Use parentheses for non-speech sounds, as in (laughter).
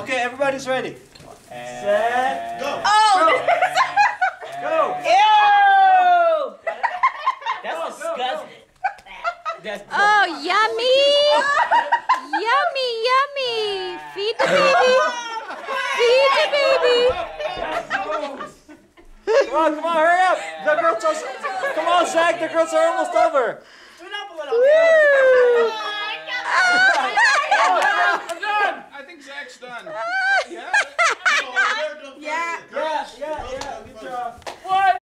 Okay, everybody's ready. Set. Go. Oh! Go. (laughs) Ew! That's disgusting. That's Oh, yummy! yummy, yummy! Feed the (laughs) baby! Feed the baby! Come on, come on, hurry up. The girls are, come on, Zach, the girls are almost over. Woo! on.